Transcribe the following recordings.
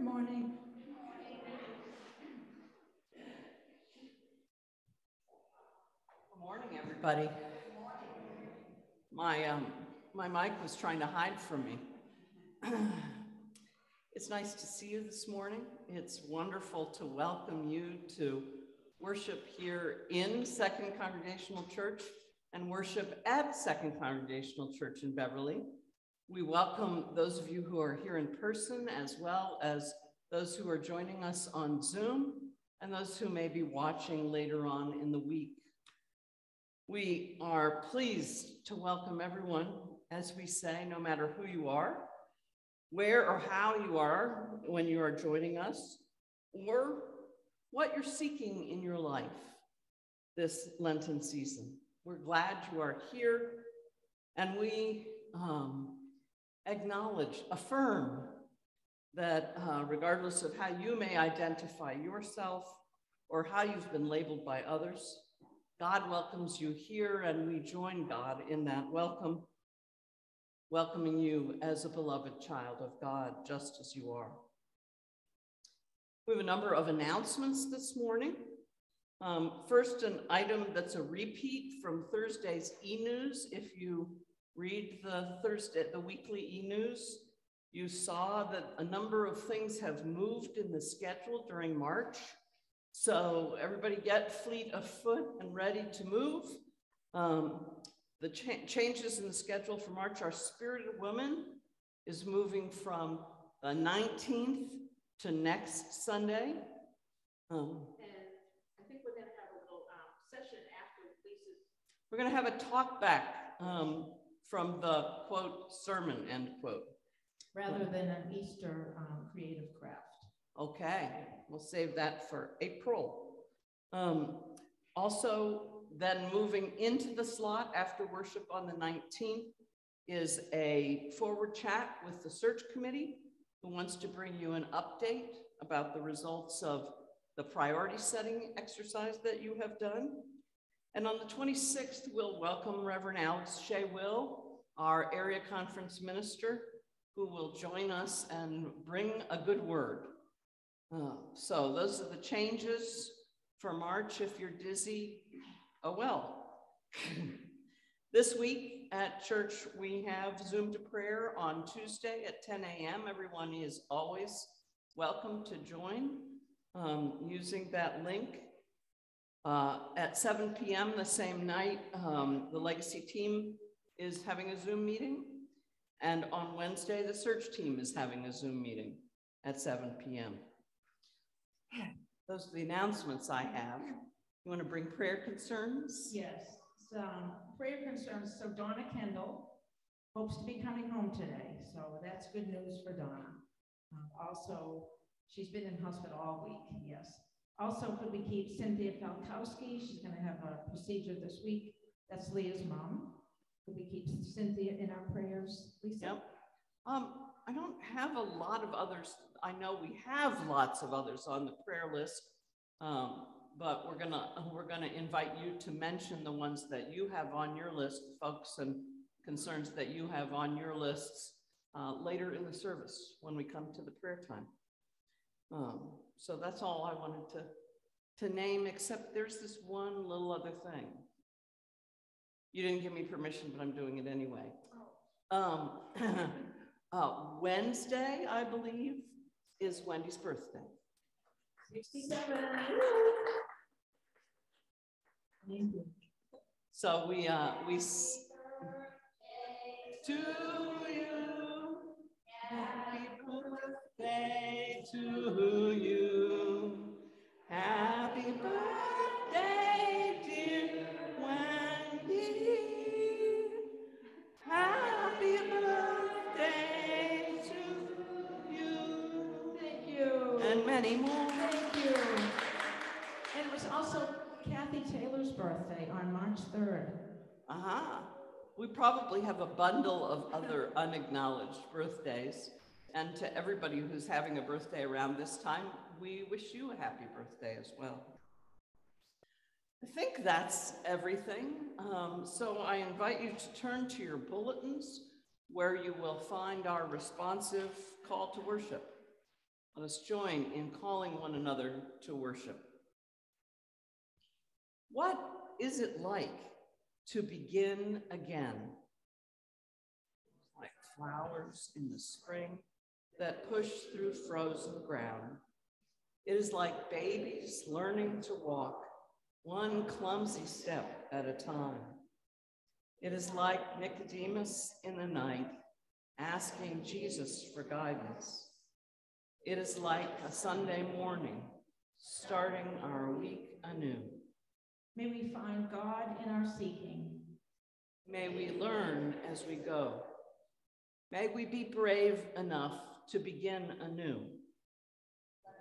Good morning. Good morning, everybody. My, um, my mic was trying to hide from me. it's nice to see you this morning. It's wonderful to welcome you to worship here in Second Congregational Church and worship at Second Congregational Church in Beverly. We welcome those of you who are here in person, as well as those who are joining us on Zoom, and those who may be watching later on in the week. We are pleased to welcome everyone, as we say, no matter who you are, where or how you are when you are joining us, or what you're seeking in your life this Lenten season. We're glad you are here, and we um, acknowledge, affirm that uh, regardless of how you may identify yourself or how you've been labeled by others, God welcomes you here, and we join God in that welcome, welcoming you as a beloved child of God, just as you are. We have a number of announcements this morning. Um, first, an item that's a repeat from Thursday's e news. If you read the Thursday, at the weekly e-news, you saw that a number of things have moved in the schedule during March. So everybody get fleet of foot and ready to move. Um, the cha changes in the schedule for March, our Spirited Women is moving from the 19th to next Sunday. Um, and I think we're gonna have a little um, session after Lisa's. We're gonna have a talk back um, from the quote sermon end quote. Rather than an Easter um, creative craft. Okay, we'll save that for April. Um, also, then moving into the slot after worship on the 19th is a forward chat with the search committee who wants to bring you an update about the results of the priority setting exercise that you have done. And on the 26th, we'll welcome Reverend Alex Shea Will, our area conference minister, who will join us and bring a good word. Uh, so those are the changes for March. If you're dizzy, oh well. this week at church, we have Zoom to prayer on Tuesday at 10 a.m. Everyone is always welcome to join um, using that link. Uh, at 7 p.m. the same night, um, the legacy team is having a Zoom meeting. And on Wednesday, the search team is having a Zoom meeting at 7 p.m. Those are the announcements I have. You want to bring prayer concerns? Yes, some prayer concerns. So Donna Kendall hopes to be coming home today. So that's good news for Donna. Um, also, she's been in hospital all week, yes. Also, could we keep Cynthia Falkowski? She's going to have a procedure this week. That's Leah's mom. Could we keep Cynthia in our prayers, Lisa? Yep. Um, I don't have a lot of others. I know we have lots of others on the prayer list, um, but we're gonna we're gonna invite you to mention the ones that you have on your list, folks, and concerns that you have on your lists uh, later in the service when we come to the prayer time. Um, so that's all I wanted to to name, except there's this one little other thing. You didn't give me permission, but I'm doing it anyway. Um, uh, Wednesday, I believe, is Wendy's birthday. 67. Thank you. So we, uh, we, s- to you, happy birthday to you. You. And many more. Thank you. And it was also Kathy Taylor's birthday on March 3rd. Uh-huh. We probably have a bundle of other unacknowledged birthdays. And to everybody who's having a birthday around this time, we wish you a happy birthday as well. I think that's everything. Um, so I invite you to turn to your bulletins where you will find our responsive call to worship. Let us join in calling one another to worship. What is it like to begin again? Like flowers in the spring that push through frozen ground. It is like babies learning to walk one clumsy step at a time. It is like Nicodemus in the night asking Jesus for guidance. It is like a Sunday morning starting our week anew. May we find God in our seeking. May we learn as we go. May we be brave enough to begin anew.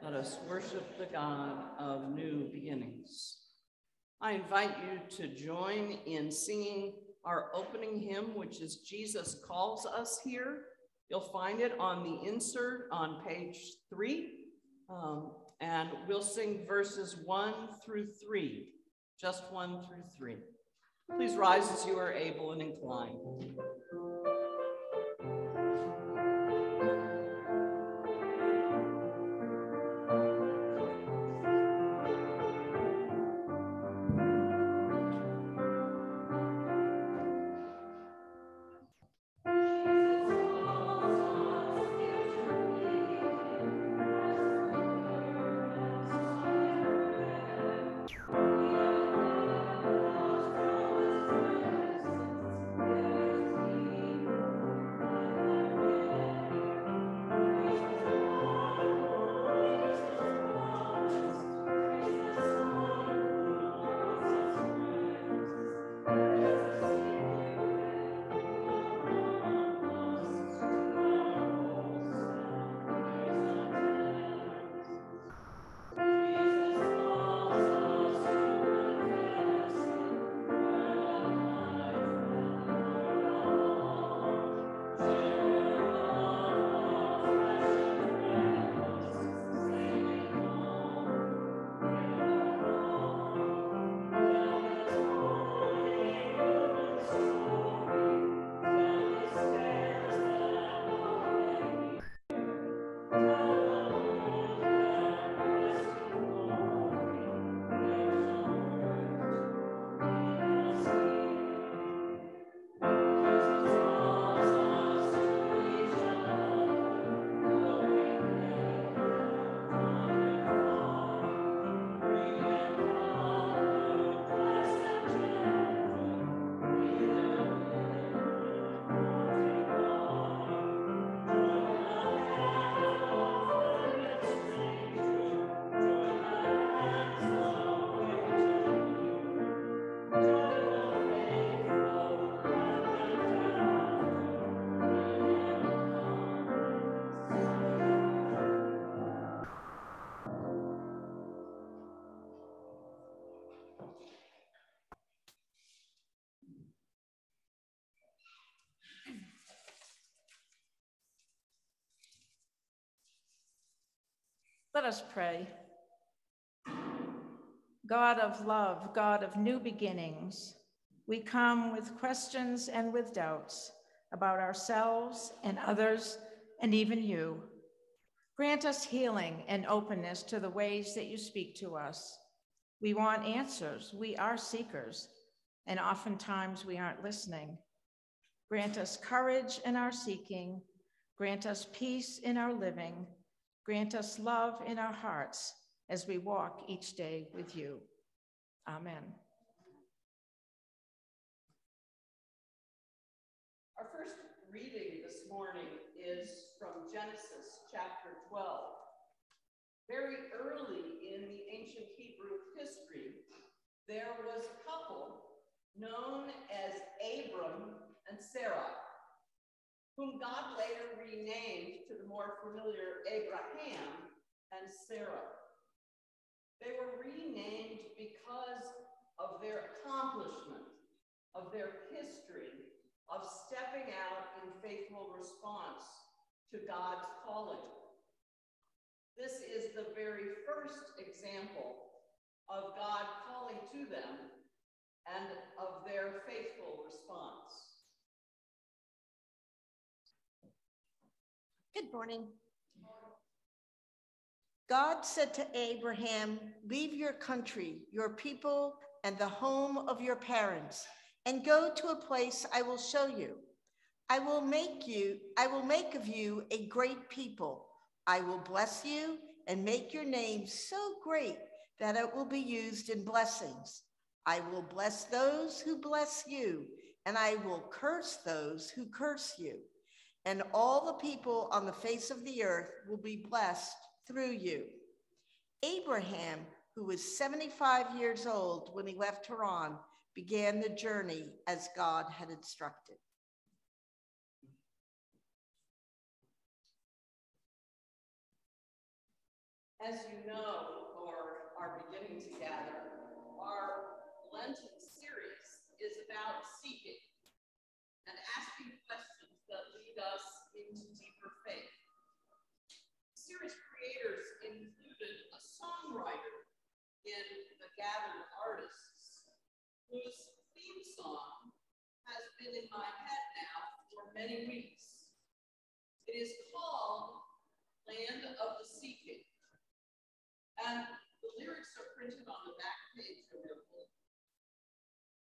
Let us worship the God of new beginnings. I invite you to join in singing our opening hymn, which is Jesus Calls Us Here. You'll find it on the insert on page three. Um, and we'll sing verses one through three, just one through three. Please rise as you are able and inclined. Let us pray. God of love, God of new beginnings, we come with questions and with doubts about ourselves and others and even you. Grant us healing and openness to the ways that you speak to us. We want answers. We are seekers, and oftentimes we aren't listening. Grant us courage in our seeking. Grant us peace in our living. Grant us love in our hearts as we walk each day with you. Amen. Our first reading this morning is from Genesis chapter 12. Very early in the ancient Hebrew history, there was a couple known as Abram and Sarai, whom God later renamed to the more familiar Abraham and Sarah. They were renamed because of their accomplishment, of their history, of stepping out in faithful response to God's calling. This is the very first example of God calling to them and of their faithful response. Good morning. God said to Abraham, Leave your country, your people, and the home of your parents, and go to a place I will show you. I will make you, I will make of you a great people. I will bless you and make your name so great that it will be used in blessings. I will bless those who bless you, and I will curse those who curse you. And all the people on the face of the earth will be blessed through you. Abraham, who was 75 years old when he left Haran, began the journey as God had instructed. As you know, or are beginning to gather, our Lenten series is about seeking and asking questions that lead us into deeper faith. series creators included a songwriter in the gathered artists whose theme song has been in my head now for many weeks. It is called Land of the Seeking. And the lyrics are printed on the back page of your book.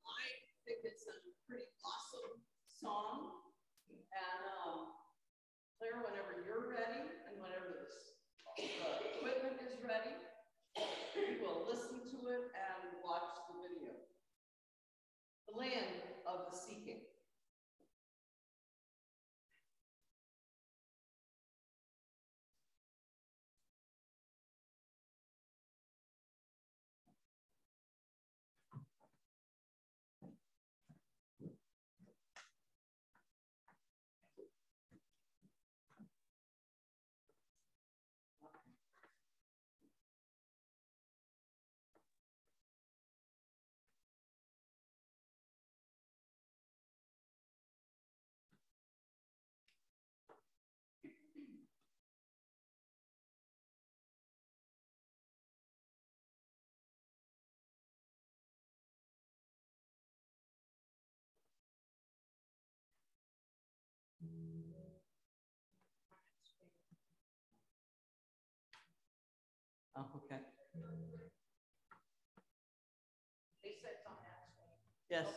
I think it's a pretty awesome song. And um, Claire, whenever you're ready and whenever this, the equipment is ready, we will listen to it and watch the video. The land of the seeking. Yes.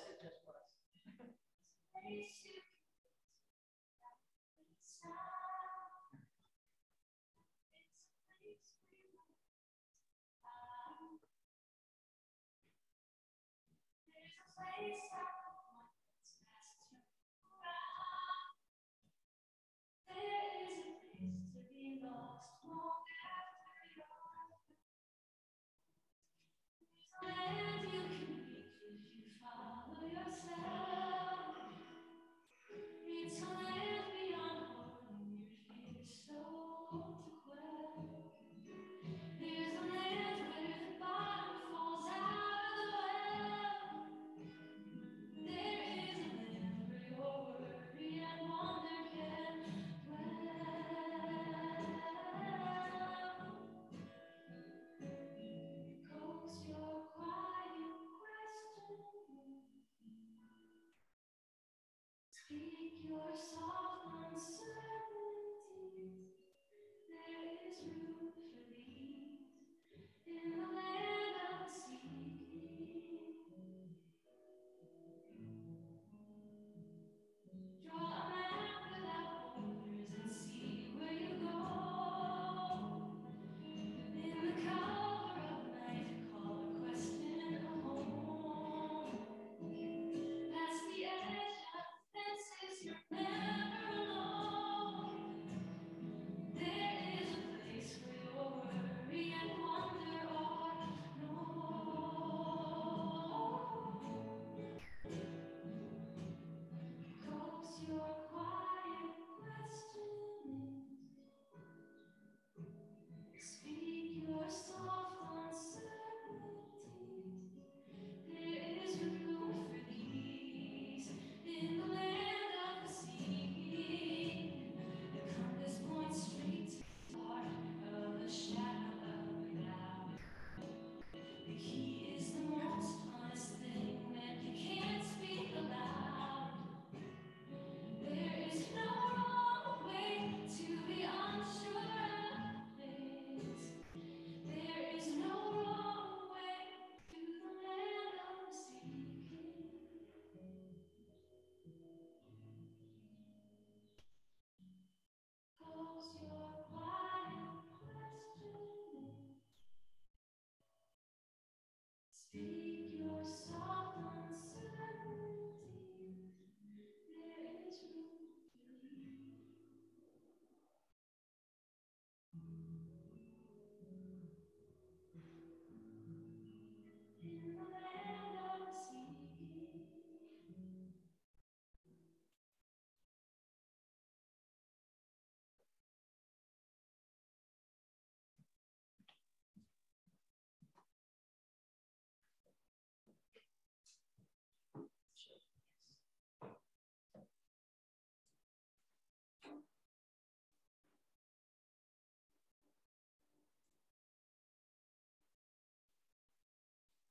Just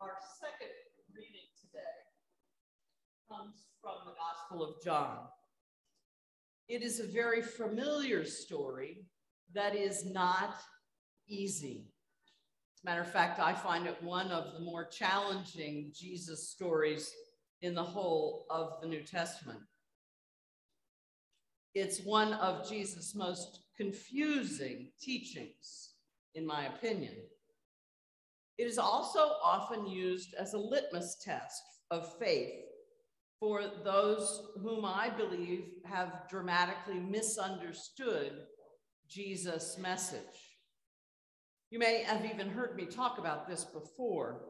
Our second reading today comes from the Gospel of John. It is a very familiar story that is not easy. As a matter of fact, I find it one of the more challenging Jesus stories in the whole of the New Testament. It's one of Jesus' most confusing teachings, in my opinion. It is also often used as a litmus test of faith for those whom I believe have dramatically misunderstood Jesus' message. You may have even heard me talk about this before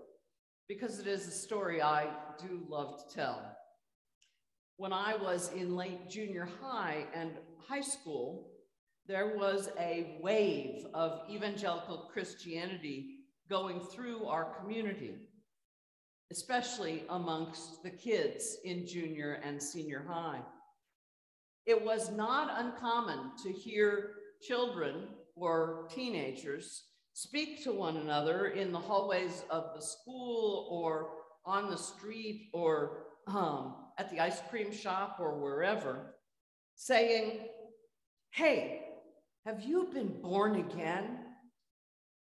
because it is a story I do love to tell. When I was in late junior high and high school, there was a wave of evangelical Christianity going through our community, especially amongst the kids in junior and senior high. It was not uncommon to hear children or teenagers speak to one another in the hallways of the school or on the street or um, at the ice cream shop or wherever, saying, Hey, have you been born again?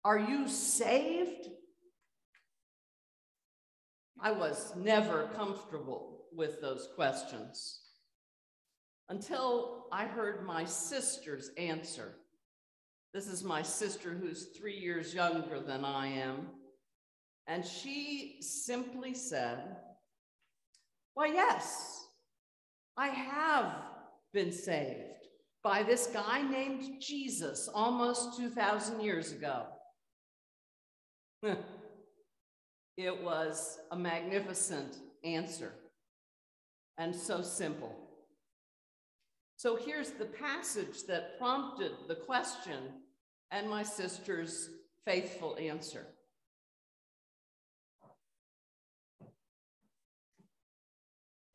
Are you saved? I was never comfortable with those questions until I heard my sister's answer. This is my sister who's three years younger than I am. And she simply said, Why, yes, I have been saved by this guy named Jesus almost 2,000 years ago. it was a magnificent answer and so simple. So here's the passage that prompted the question and my sister's faithful answer.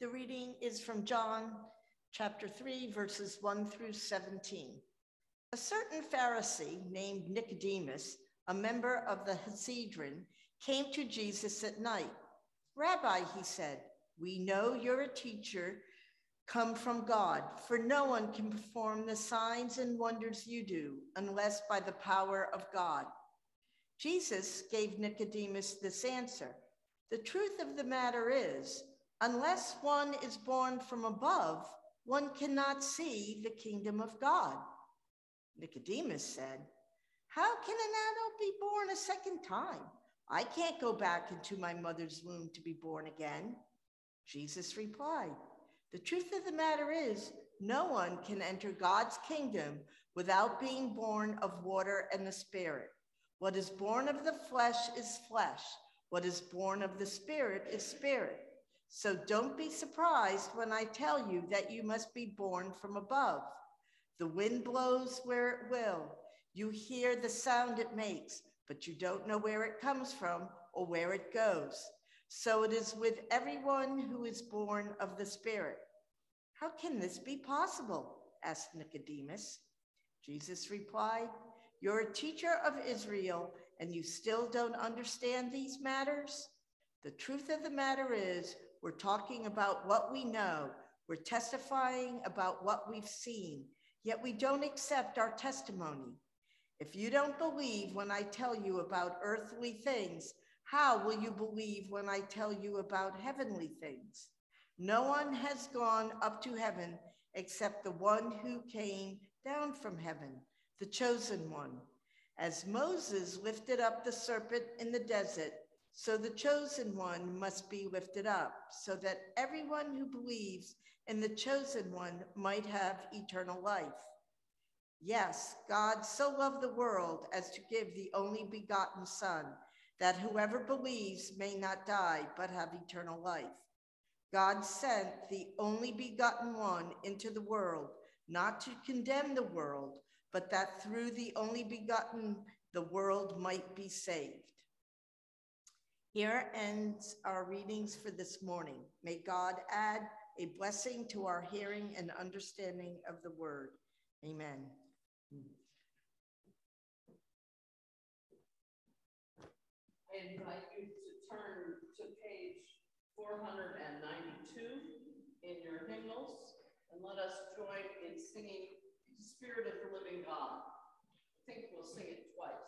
The reading is from John chapter 3, verses 1 through 17. A certain Pharisee named Nicodemus a member of the Sanhedrin, came to Jesus at night. Rabbi, he said, we know you're a teacher come from God, for no one can perform the signs and wonders you do unless by the power of God. Jesus gave Nicodemus this answer The truth of the matter is, unless one is born from above, one cannot see the kingdom of God. Nicodemus said, How can an adult be born a second time? I can't go back into my mother's womb to be born again. Jesus replied, The truth of the matter is, no one can enter God's kingdom without being born of water and the Spirit. What is born of the flesh is flesh, what is born of the Spirit is spirit. So don't be surprised when I tell you that you must be born from above. The wind blows where it will. You hear the sound it makes, but you don't know where it comes from or where it goes. So it is with everyone who is born of the Spirit. How can this be possible? asked Nicodemus. Jesus replied, You're a teacher of Israel, and you still don't understand these matters? The truth of the matter is, we're talking about what we know, we're testifying about what we've seen, yet we don't accept our testimony. If you don't believe when I tell you about earthly things, how will you believe when I tell you about heavenly things? No one has gone up to heaven except the one who came down from heaven, the chosen one. As Moses lifted up the serpent in the desert, so the chosen one must be lifted up, so that everyone who believes in the chosen one might have eternal life. Yes, God so loved the world as to give the only begotten Son, that whoever believes may not die, but have eternal life. God sent the only begotten one into the world, not to condemn the world, but that through the only begotten, the world might be saved. Here ends our readings for this morning. May God add a blessing to our hearing and understanding of the word. Amen. I invite you to turn to page 492 in your hymnals and let us join in singing Spirit of the Living God. I think we'll sing it twice.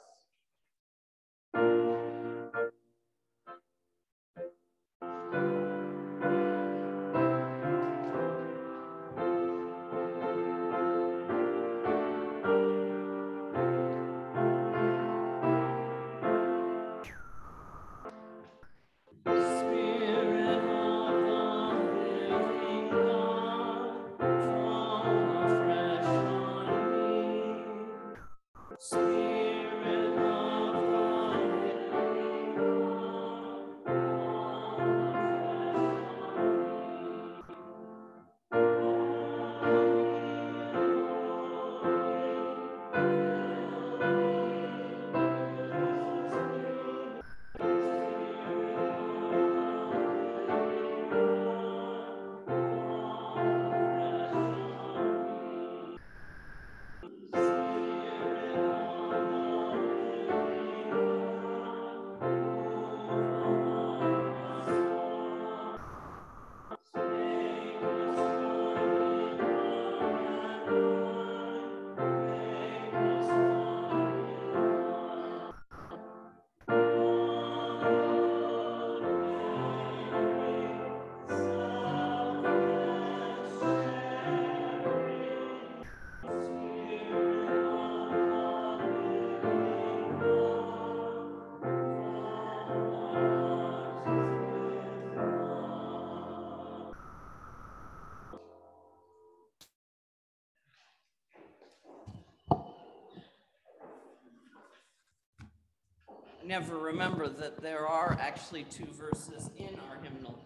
Never remember that there are actually two verses in our hymnal.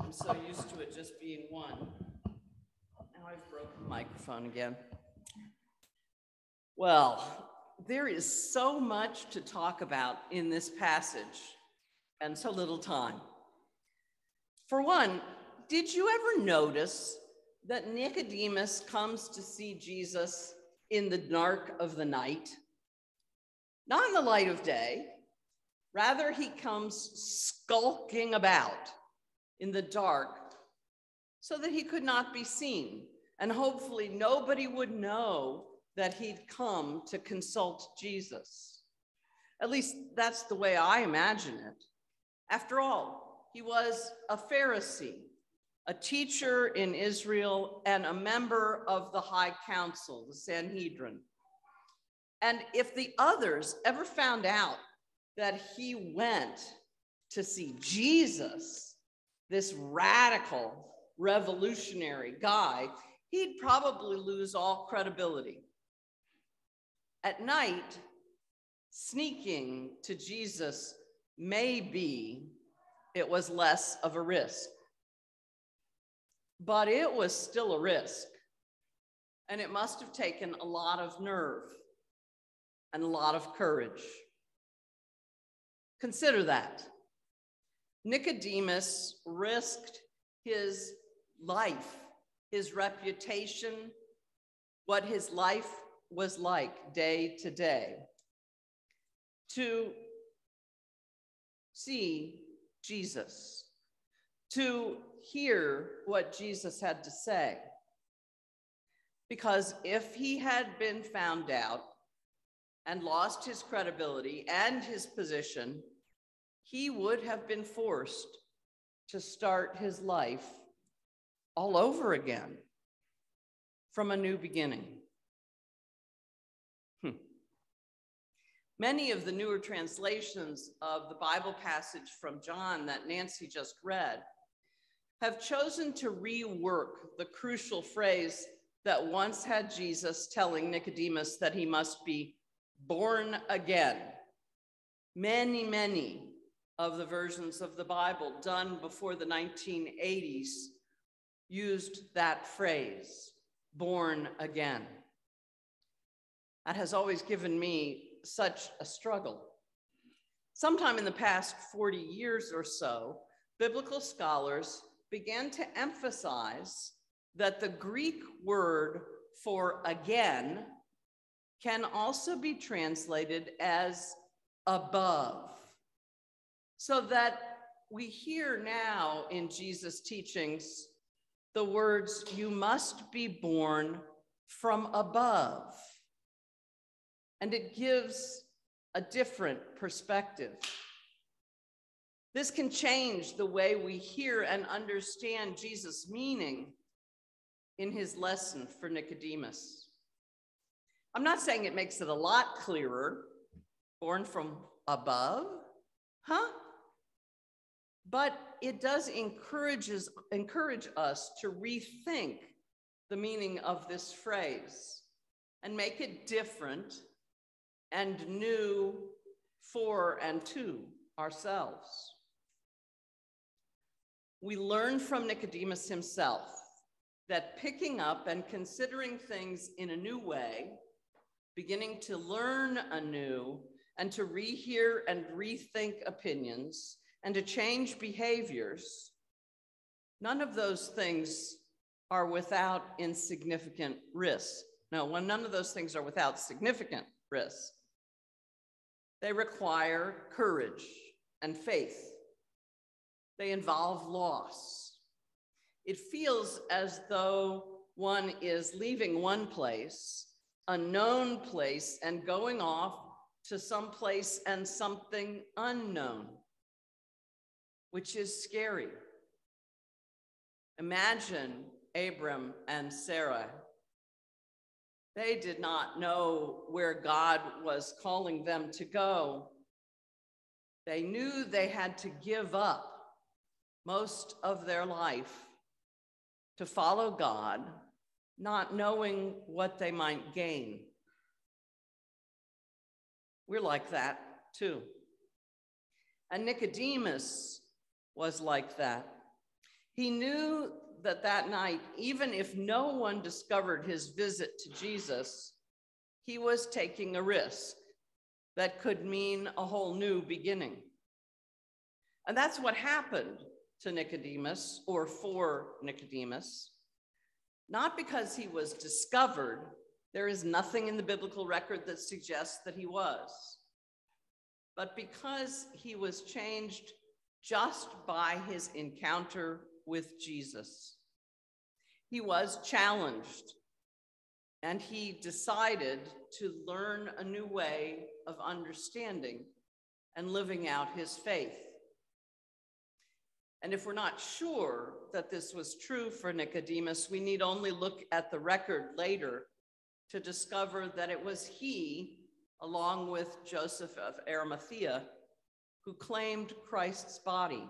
I'm so used to it just being one. Now I've broken the microphone again. Well, there is so much to talk about in this passage and so little time. For one, did you ever notice that Nicodemus comes to see Jesus in the dark of the night? Not in the light of day, Rather, he comes skulking about in the dark so that he could not be seen. And hopefully, nobody would know that he'd come to consult Jesus. At least that's the way I imagine it. After all, he was a Pharisee, a teacher in Israel, and a member of the High Council, the Sanhedrin. And if the others ever found out that he went to see Jesus, this radical, revolutionary guy, he'd probably lose all credibility. At night, sneaking to Jesus maybe it was less of a risk. But it was still a risk. And it must have taken a lot of nerve and a lot of courage. Consider that. Nicodemus risked his life, his reputation, what his life was like day to day, to see Jesus, to hear what Jesus had to say. Because if he had been found out and lost his credibility and his position, he would have been forced to start his life all over again from a new beginning. Hmm. Many of the newer translations of the Bible passage from John that Nancy just read have chosen to rework the crucial phrase that once had Jesus telling Nicodemus that he must be born again. Many, many of the versions of the Bible done before the 1980s used that phrase, born again. That has always given me such a struggle. Sometime in the past 40 years or so, biblical scholars began to emphasize that the Greek word for again can also be translated as above. So that we hear now in Jesus' teachings the words, you must be born from above. And it gives a different perspective. This can change the way we hear and understand Jesus' meaning in his lesson for Nicodemus. I'm not saying it makes it a lot clearer, born from above, huh? but it does encourages, encourage us to rethink the meaning of this phrase and make it different and new for and to ourselves. We learn from Nicodemus himself that picking up and considering things in a new way, beginning to learn anew and to rehear and rethink opinions and to change behaviors, none of those things are without insignificant risk. No, well, none of those things are without significant risk. They require courage and faith. They involve loss. It feels as though one is leaving one place, a known place, and going off to some place and something unknown which is scary. Imagine Abram and Sarai. They did not know where God was calling them to go. They knew they had to give up most of their life to follow God, not knowing what they might gain. We're like that too. And Nicodemus was like that. He knew that that night, even if no one discovered his visit to Jesus, he was taking a risk that could mean a whole new beginning. And that's what happened to Nicodemus or for Nicodemus. Not because he was discovered, there is nothing in the biblical record that suggests that he was, but because he was changed just by his encounter with Jesus. He was challenged and he decided to learn a new way of understanding and living out his faith. And if we're not sure that this was true for Nicodemus, we need only look at the record later to discover that it was he, along with Joseph of Arimathea, who claimed Christ's body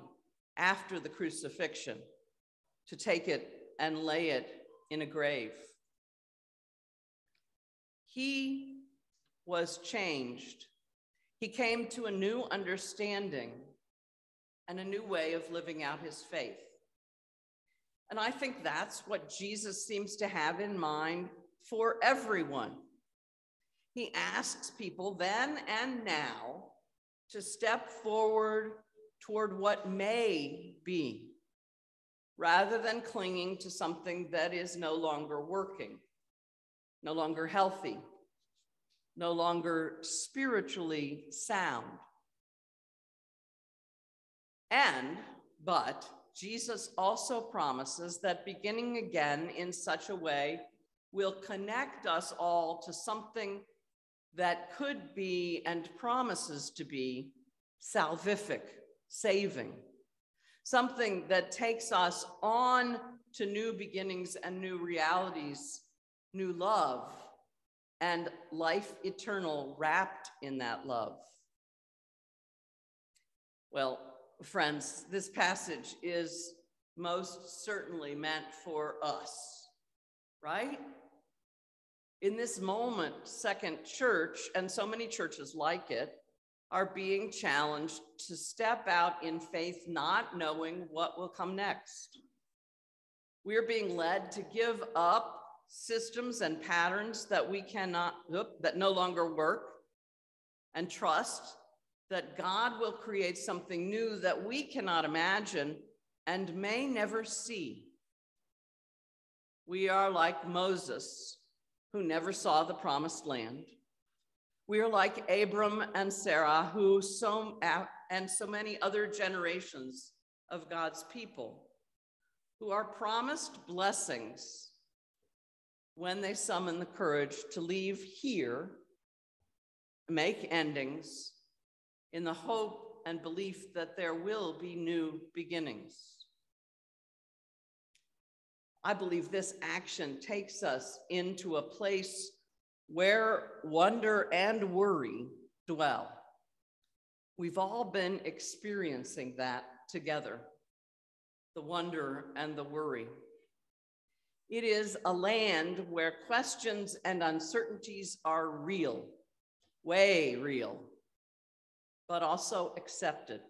after the crucifixion to take it and lay it in a grave. He was changed. He came to a new understanding and a new way of living out his faith. And I think that's what Jesus seems to have in mind for everyone. He asks people then and now to step forward toward what may be, rather than clinging to something that is no longer working, no longer healthy, no longer spiritually sound. And, but, Jesus also promises that beginning again in such a way will connect us all to something that could be and promises to be salvific, saving, something that takes us on to new beginnings and new realities, new love, and life eternal wrapped in that love. Well, friends, this passage is most certainly meant for us, right? In this moment, Second Church, and so many churches like it, are being challenged to step out in faith, not knowing what will come next. We are being led to give up systems and patterns that we cannot, that no longer work, and trust that God will create something new that we cannot imagine and may never see. We are like Moses, who never saw the promised land. We are like Abram and Sarai, who so and so many other generations of God's people, who are promised blessings when they summon the courage to leave here, make endings, in the hope and belief that there will be new beginnings. I believe this action takes us into a place where wonder and worry dwell. We've all been experiencing that together the wonder and the worry. It is a land where questions and uncertainties are real, way real but also accepted.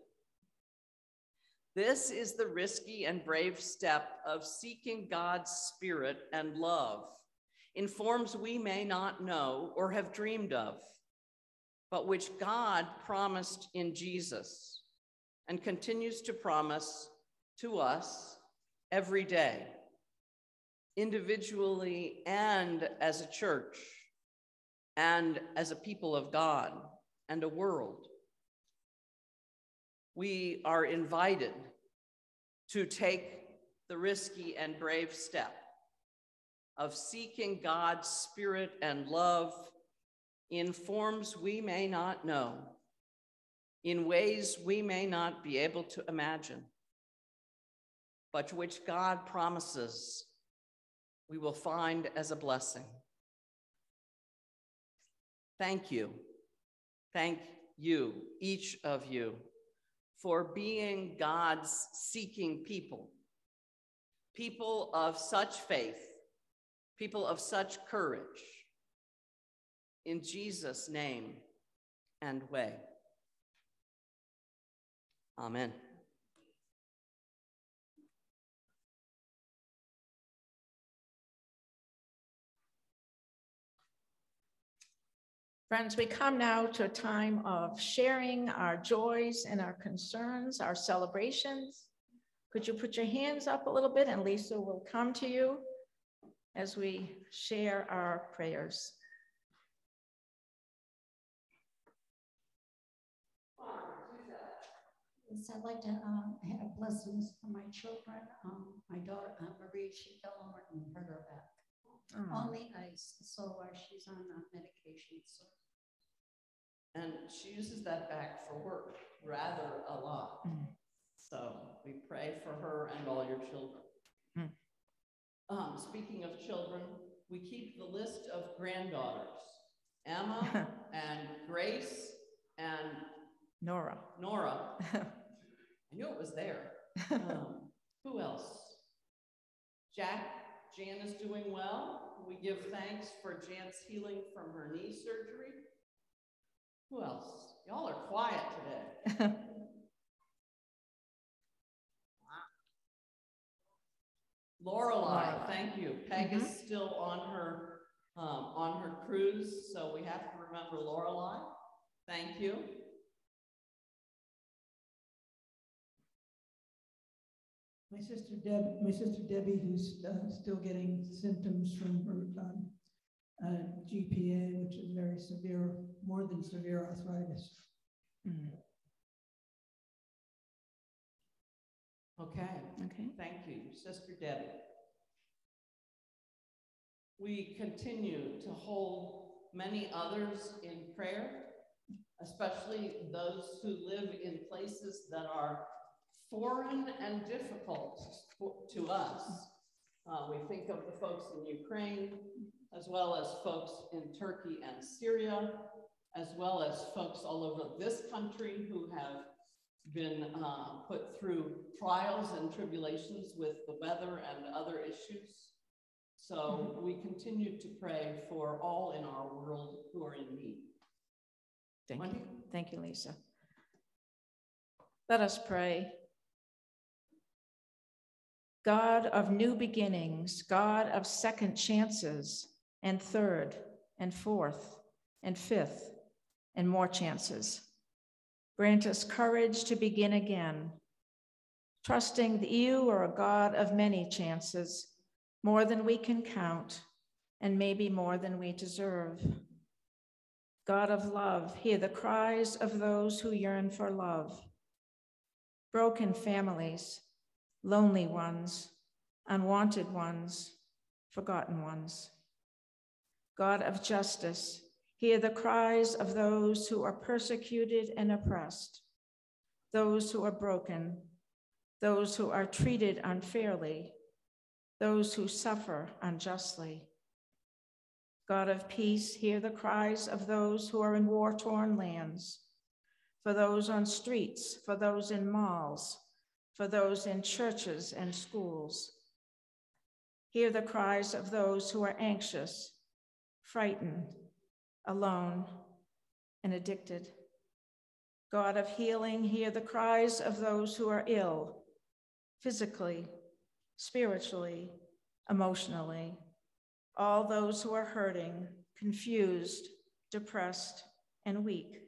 This is the risky and brave step of seeking God's spirit and love in forms we may not know or have dreamed of, but which God promised in Jesus and continues to promise to us every day, individually and as a church, and as a people of God and a world we are invited to take the risky and brave step of seeking God's spirit and love in forms we may not know, in ways we may not be able to imagine, but which God promises we will find as a blessing. Thank you. Thank you, each of you for being God's seeking people, people of such faith, people of such courage. In Jesus' name and way. Amen. Friends, we come now to a time of sharing our joys and our concerns, our celebrations. Could you put your hands up a little bit and Lisa will come to you as we share our prayers. Yes, I'd like to um, have blessings for my children. Um, my daughter, uh, Marie, she fell over and Only ice, so uh, she's on uh, medication, so. And she uses that back for work rather a lot. Mm. So we pray for her and all your children. Mm. Um, speaking of children, we keep the list of granddaughters. Emma and Grace and Nora. Nora. I knew it was there. Um, who else? Jack, Jan is doing well. We give thanks for Jan's healing from her knee surgery. Who else? Y'all are quiet today. Lorelei, Lorelei. thank you. Peg is still on her, um, on her cruise, so we have to remember Lorelei. Thank you. My sister Deb, my sister Debbie, who's uh, still getting symptoms from her um, uh, GPA, which is very severe, more than severe arthritis. Mm, Okay. Okay. Thank you, Sister Debbie. We continue to hold many others in prayer, especially those who live in places that are foreign and difficult to us. Uh, we think of the folks in Ukraine, as well as folks in Turkey and Syria, as well as folks all over this country who have been uh, put through trials and tribulations with the weather and other issues. So we continue to pray for all in our world who are in need. Thank Wendy? you. Thank you, Lisa. Let us pray. God of new beginnings, God of second chances, and third, and fourth, and fifth, and more chances. Grant us courage to begin again, trusting that you are a God of many chances, more than we can count, and maybe more than we deserve. God of love, hear the cries of those who yearn for love. Broken families, lonely ones, unwanted ones, forgotten ones. God of justice, hear the cries of those who are persecuted and oppressed, those who are broken, those who are treated unfairly, those who suffer unjustly. God of peace, hear the cries of those who are in war torn lands, for those on streets, for those in malls, for those in churches and schools. Hear the cries of those who are anxious, frightened, alone, and addicted. God of healing, hear the cries of those who are ill, physically, spiritually, emotionally all those who are hurting, confused, depressed, and weak.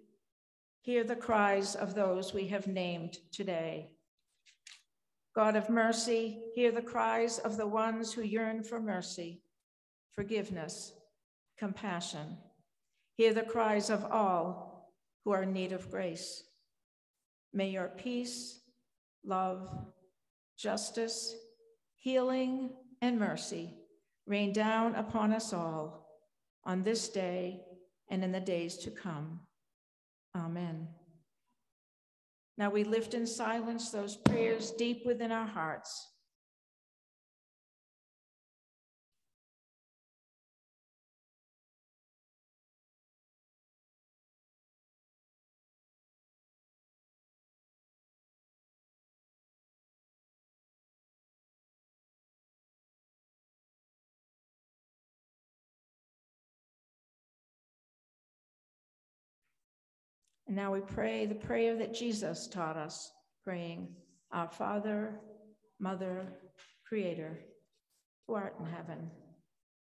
Hear the cries of those we have named today. God of mercy, hear the cries of the ones who yearn for mercy, forgiveness, compassion. Hear the cries of all who are in need of grace. May your peace, love, justice, healing, and mercy rain down upon us all on this day and in the days to come. Amen. Now we lift in silence those prayers deep within our hearts. And now we pray the prayer that Jesus taught us, praying, Our Father, Mother, Creator, who art in heaven,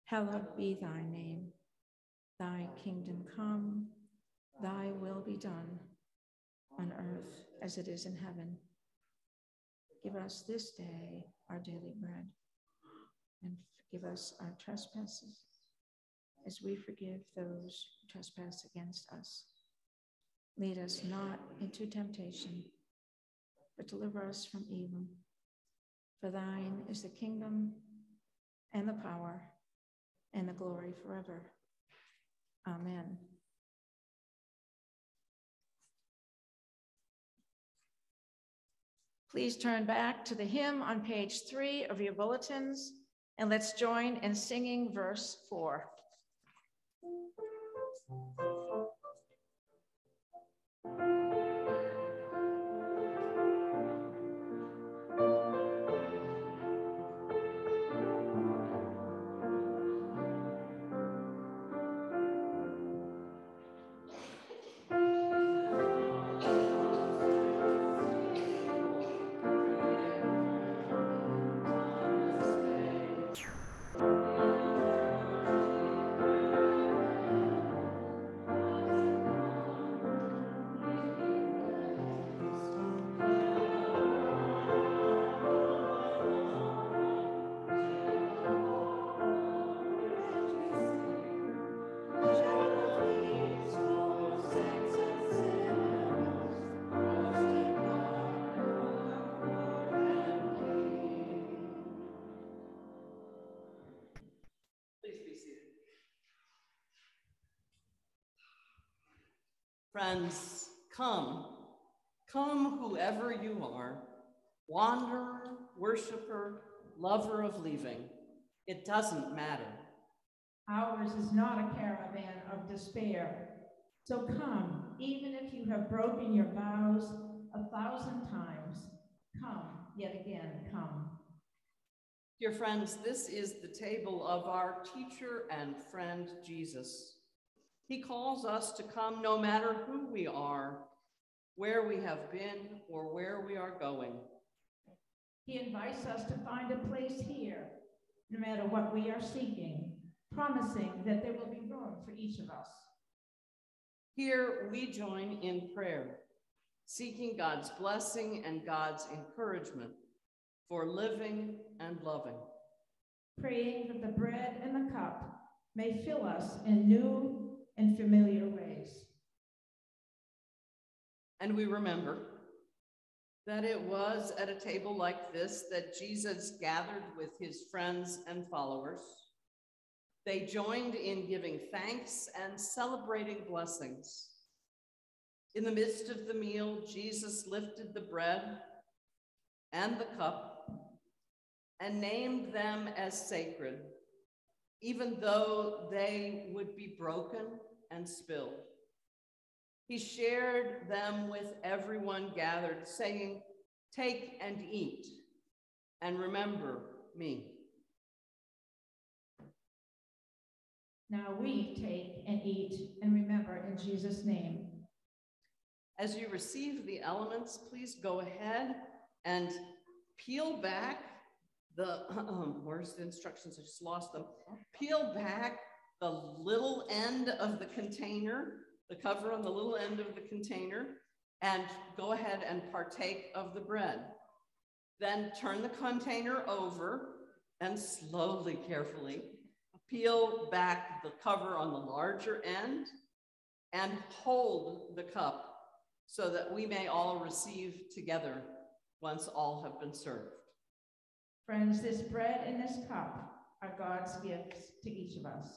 hallowed be thy name. Thy kingdom come, thy will be done on earth as it is in heaven. Give us this day our daily bread, and forgive us our trespasses as we forgive those who trespass against us. Lead us not into temptation, but deliver us from evil. For thine is the kingdom and the power and the glory forever. Amen. Please turn back to the hymn on page three of your bulletins, and let's join in singing verse four. Friends, come, come whoever you are, wanderer, worshiper, lover of leaving. It doesn't matter. Ours is not a caravan of despair. So come, even if you have broken your vows a thousand times, come yet again, come. Dear friends, this is the table of our teacher and friend Jesus. He calls us to come no matter who we are, where we have been, or where we are going. He invites us to find a place here, no matter what we are seeking, promising that there will be room for each of us. Here we join in prayer, seeking God's blessing and God's encouragement for living and loving. praying that the bread and the cup may fill us in new and familiar ways. And we remember that it was at a table like this that Jesus gathered with his friends and followers. They joined in giving thanks and celebrating blessings. In the midst of the meal, Jesus lifted the bread and the cup and named them as sacred, even though they would be broken and spilled. He shared them with everyone gathered, saying, Take and eat, and remember me. Now we take and eat and remember in Jesus' name. As you receive the elements, please go ahead and peel back the, um, where's the instructions? I just lost them. Peel back the little end of the container, the cover on the little end of the container, and go ahead and partake of the bread. Then turn the container over and slowly, carefully, peel back the cover on the larger end and hold the cup so that we may all receive together once all have been served. Friends, this bread and this cup are God's gifts to each of us.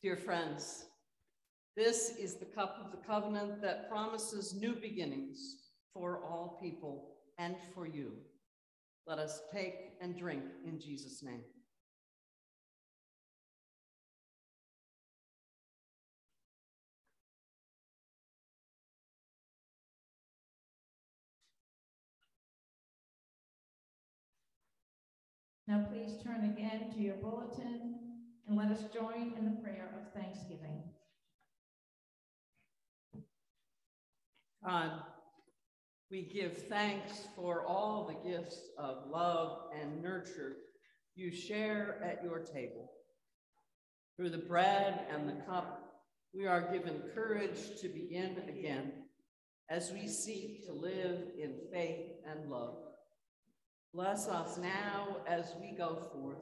Dear friends, this is the cup of the covenant that promises new beginnings for all people and for you. Let us take and drink in Jesus' name. Now please turn again to your bulletin and let us join in the prayer of thanksgiving. God, we give thanks for all the gifts of love and nurture you share at your table. Through the bread and the cup, we are given courage to begin again as we seek to live in faith and love. Bless us now as we go forth,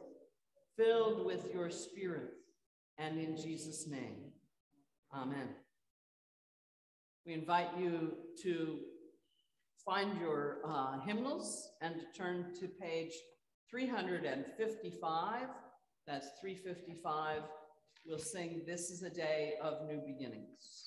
filled with your spirit, and in Jesus' name, amen. We invite you to find your uh, hymnals and to turn to page 355. That's 355. We'll sing This is a Day of New Beginnings.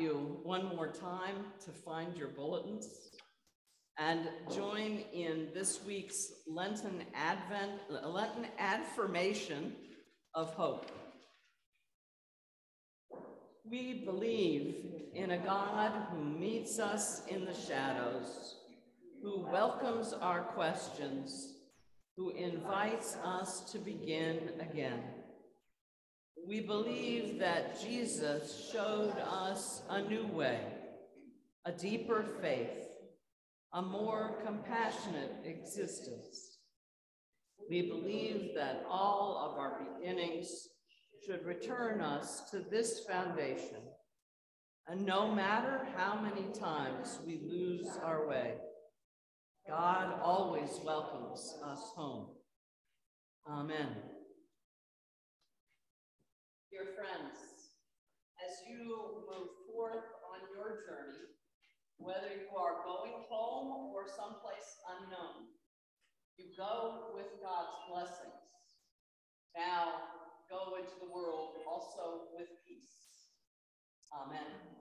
You one more time to find your bulletins and join in this week's Lenten Advent, Lenten Affirmation of Hope. We believe in a God who meets us in the shadows, who welcomes our questions, who invites us to begin again. We believe that Jesus showed us a new way, a deeper faith, a more compassionate existence. We believe that all of our beginnings should return us to this foundation. And no matter how many times we lose our way, God always welcomes us home. Amen dear friends, as you move forth on your journey, whether you are going home or someplace unknown, you go with God's blessings. Now go into the world also with peace. Amen.